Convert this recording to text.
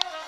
Yeah.